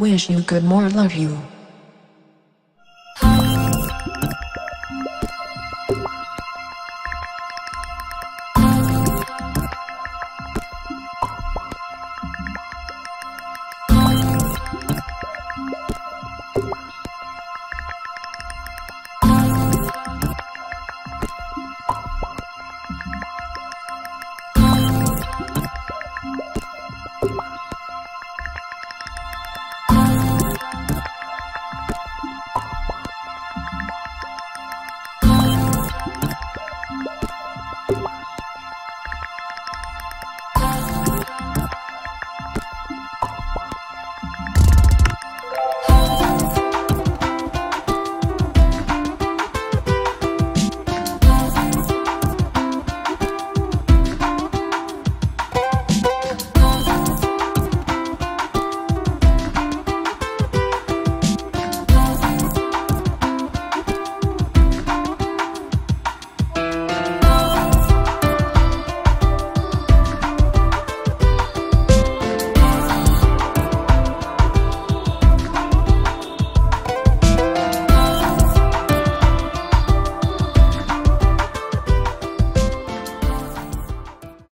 Wish you could more love you.